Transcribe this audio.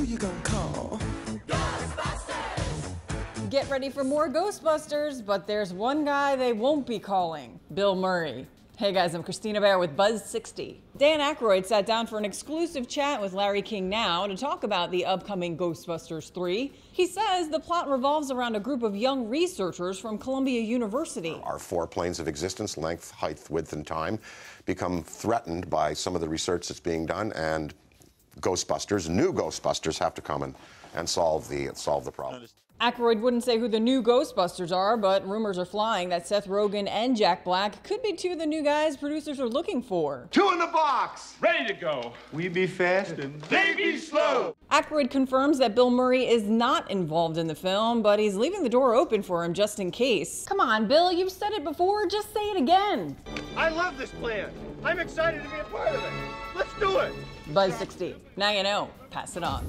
Who you gonna call? Get ready for more Ghostbusters, but there's one guy they won't be calling Bill Murray. Hey guys, I'm Kristina Behr with Buzz 60. Dan Aykroyd sat down for an exclusive chat with Larry King Now to talk about the upcoming Ghostbusters 3. He says the plot revolves around a group of young researchers from Columbia University. Our four planes of existence, length, height, width, and time, become threatened by some of the research that's being done, and Ghostbusters, new Ghostbusters, have to come and, and solve the solve the problem. Aykroyd wouldn't say who the new Ghostbusters are, but rumors are flying that Seth Rogen and Jack Black could be two of the new guys producers are looking for. Two in the box. Ready to go. We be fast and they be slow. Aykroyd confirms that Bill Murray is not involved in the film, but he's leaving the door open for him just in case. Come on, Bill, you've said it before, just say it again. I love this plan. I'm excited to be a part of it. It. Buzz 60. Now you know. Pass it on.